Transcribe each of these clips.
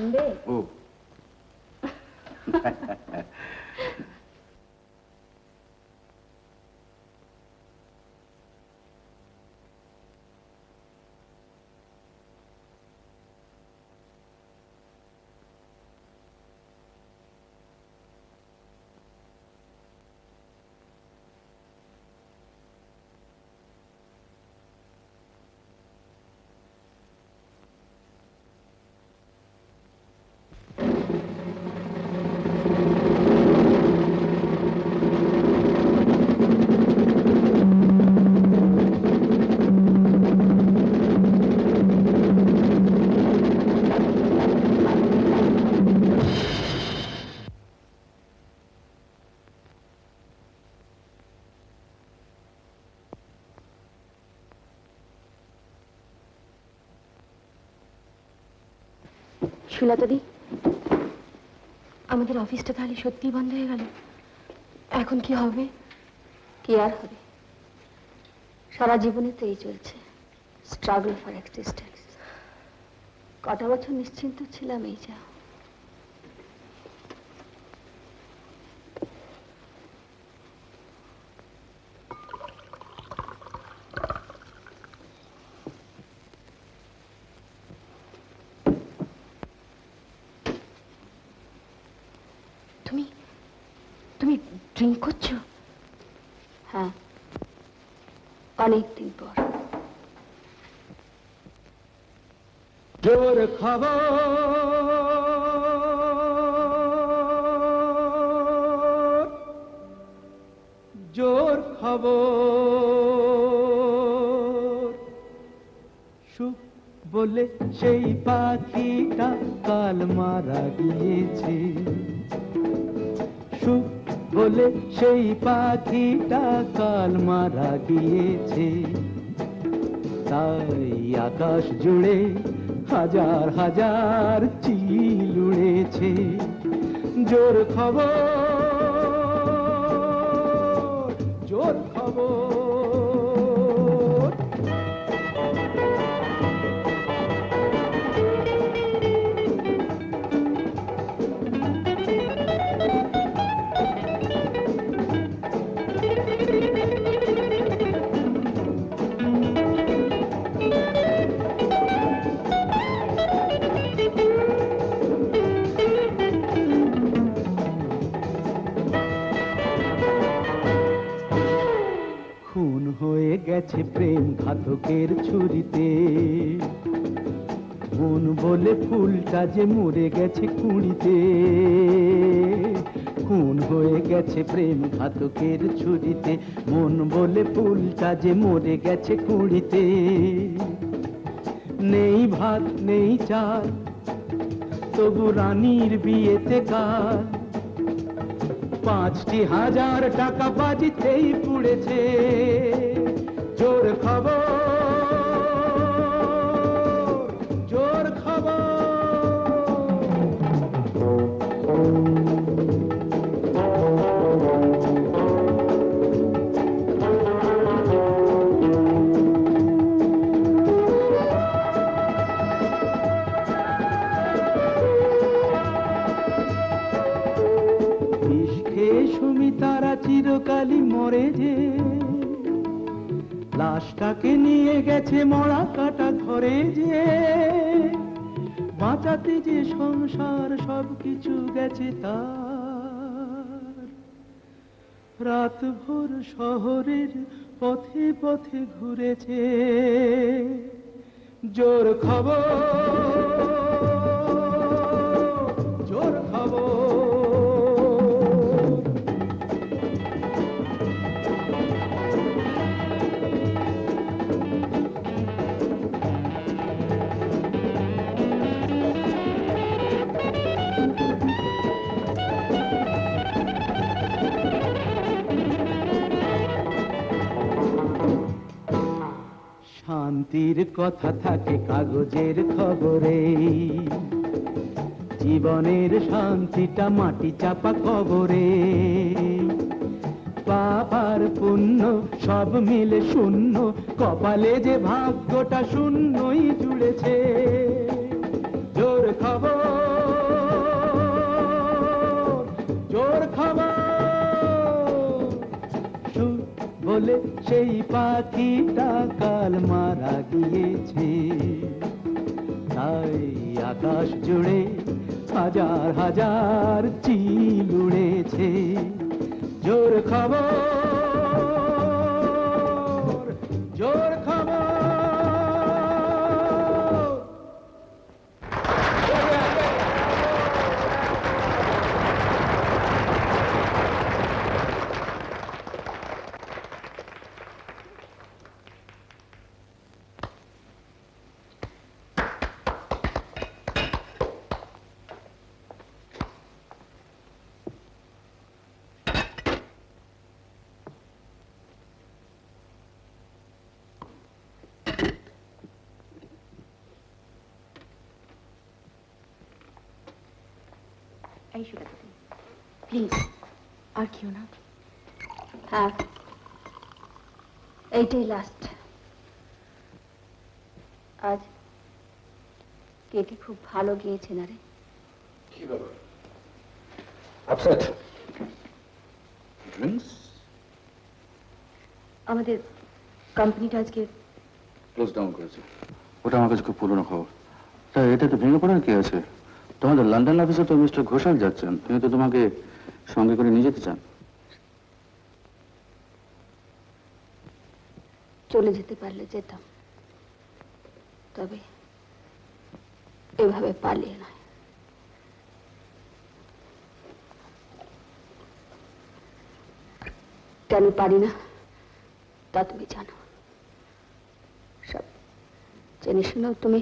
Oh. সুলতাদি আমাদের অফিসটা তাহলে সত্যি বন্ধ হয়ে গেল। এখন কি হবে? কি আর হবে? সারা জীবনে তো এই চলছে। স্ট্রাগল ফর এক্সিস্টেন্স কটা বছর নিশ্চিন্ত ছিলাম, এই যা। তুমি তুমি ড্রিঙ্ক করছ? হ্যাঁ অনেক দিন পর। জোর খবর জোর খবর। সুখ বলে সেই পাখিটা কাল মারা গিয়েছে। বলে, সেই পাখিটা কাল মারা গিয়েছে। তাই আকাশ জুড়ে হাজার হাজার চিল উড়েছে। জোর খবর জোর খবর। গেছে প্রেম ঘাতকের ছুরিতে। মন বলে ফুলটা যে মরে গেছে কুড়িতে। খুন হয়ে গেছে প্রেম ঘাতকের ছুরিতে। মন বলে ফুলটা যে মরে গেছে কুড়িতে। নেই ভাত, নেই চাল, তবু রানীর বিয়েতে কাল। পাঁচটি হাজার টাকা বাজিতেই পুড়েছে। চিরকালই মরে যে, লাশটাকে নিয়ে গেছে মরা কাটা ধরে যে, বাঁচাতে যে সংসার সবকিছু গেছে তার। রাত ভোর শহরের পথে পথে ঘুরেছে, জোর খবর শান্তির কথা থাকে কাগজের খবরে। জীবনের শান্তিটা মাটি চাপা কবরে। পাপার পুণ্য সব মিলে শূন্য, কপালে যে ভাগ্যটা শূন্যই জুড়েছে। বলে, সেই পাখিটা কাল মারা গিয়েছে। তাই আকাশ জুড়ে হাজার হাজার চিল উড়েছে। জোর খবর এই সুলতা প্লিজ আর কেউ না। হ্যাঁ এইটাই লাস্ট আজ কেটি খুব ভালো গিয়েছে না রে? কি ব্যাপার? আপসেট। ড্রিঙ্কস আমাদের কোম্পানিটা আজকে ক্লোজ ডাউন করেছে। ওটা আমার কাছে খুব পুরনো খবর। তা এটা তো ভেঙে পড়ার কি আছে? তোমাদের লন্ডন অফিসে তো মিস্টার ঘোষাল যাচ্ছেন। তিনি তো তোমাকে সঙ্গে করে নিয়ে যেতে চান। চলে যেতে পারলে যেতাম। তবে এভাবে পালিয়ে নয়। কেন পারি না? তা তুমি জানো। সব জেনে শুনেও তুমি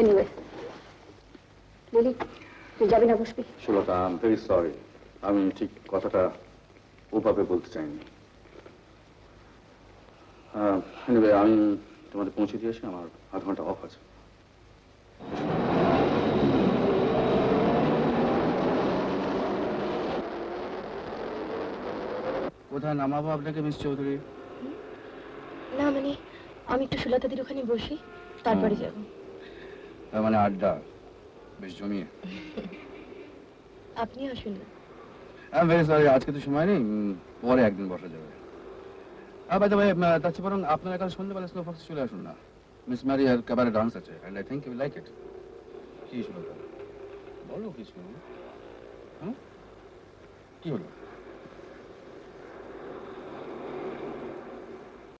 এনিওয়ে লিলি তুই যাবি না বসবি? Sulata I am very sorry আমি ঠিক কথাটা ওভাবে বলতে চাইনি। এনিওয়ে আমি তোমাদের পৌঁছে দিয়ে আসি আমার আধ ঘণ্টা অফ আছে। কোথায় নামাবো আপনাকে মিস চৌধুরী? না মানে আমি একটু সুলতাদির ওখানে বসি তারপরে। যাব। তার মানে আড্ডা। বেশ জমিয়ে। আপনি আসুন না। আই ভেরি সরি আজকে তো সময় নেই। পরে একদিন বসা যাবে। আর বাই দ্য ওয়ে তার চেয়ে বরং আপনারা কাল সন্ধ্যেবেলা স্লো ফক্স চলে আসুন না। মিস ম্যারি আর কাবারে ডান্স আছে and I think you like it কি শুরু বলো কিছু। হ্যাঁ কি হলো?